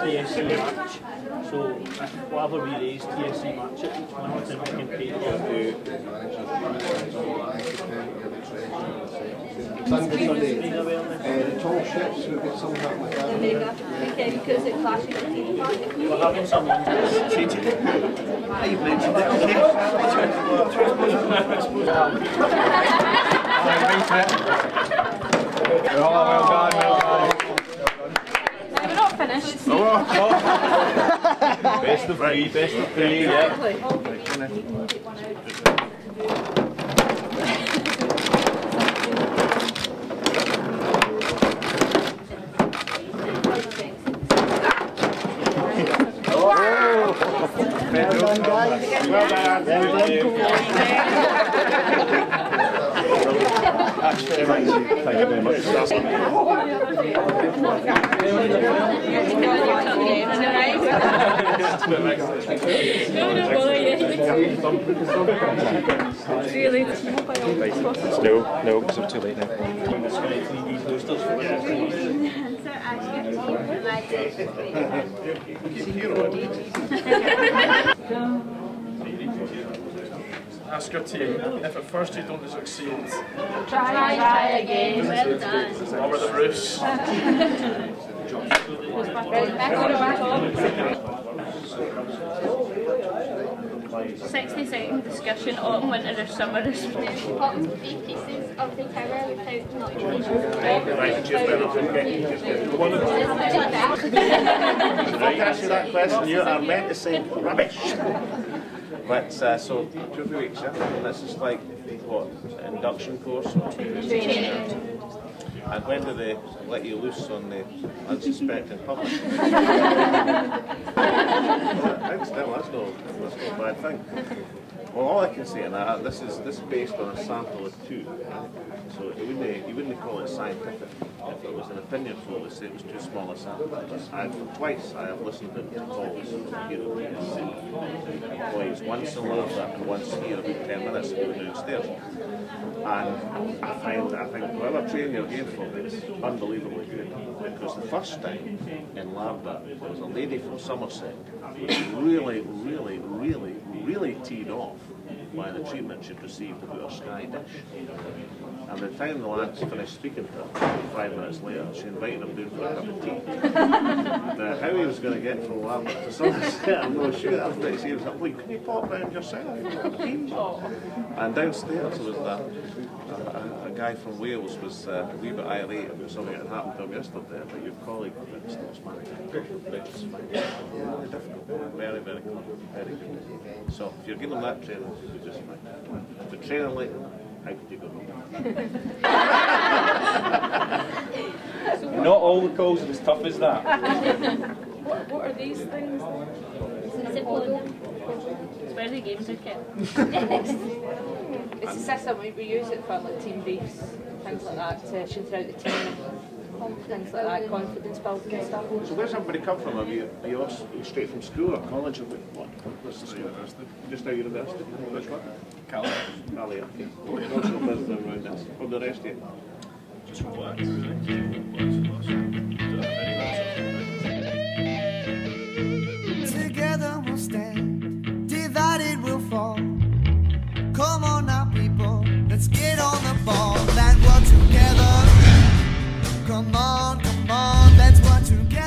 TSC match. So if whatever we raise TSC match it, each one of we can pay Sunday, Sunday. Uh, the tall ships, we've got something happening like that. There you. Okay, because it clashes with the theme park. We're having someone Cheated. You've mentioned it, okay? Oh, well done, well done. We're not finished. Best of three, best of three, yeah. Well done, guys. Well done. Thank you very much. No, no, I'm too late now. Ask your team if at first you don't succeed, Try, try again. Well done. lower the roofs. Back on the back. 60 second discussion on winter or summer is Pop three pieces of the tower without not Right, cheers, Bernard. Okay, cheers, cheers. One of. If I ask you that question, you are meant to say rubbish. But uh, so two or three weeks, yeah. And this is like what induction course or training. And when do they let you loose on the unsuspecting public? Still, that's no, that's no bad thing. Well, all I can say on that, this is this is based on a sample of two. So you wouldn't you wouldn't call it scientific if it was an opinion poll. They say it was too small a sample. But I've twice I have listened to calls here employees once in Lambda and once here about ten minutes ago downstairs. And I find I think whatever training you're getting from it is unbelievably good. Because the first time in Lambda there was a lady from Somerset who really, really, really, really teed off by the treatment she'd received about her sky dish. And by the time the lads finished speaking to her, five minutes later, she invited him down for a cup of tea. now, how he was going to get from Lambert to Somerset, I'm not sure. I was pretty serious. I'm like, can you pop round yourself? And downstairs was that a, a guy from Wales was uh, a wee bit irate about something that happened to him yesterday, but your colleague was managing. It's really difficult. Very, very clever. Very good. So if you're giving them that training, you're just fine. If you're training late, how could you go wrong? Not all the calls are as tough as that. What, what are these things? It's where the games are kept. It's a system we, we use it for like team briefs, things like that, to throughout the team, things like that, confidence building and stuff. So where's everybody come from? Are you, are you all straight from school or college or what? What's the university? Just out of university? Which one? Cali. Cali, okay. Oh, What's the business around this? From the rest of you? Just work. really. Together we'll stand, divided we'll fall. Come on now, people, let's get on the ball and work together. Come on, come on, that's what you get.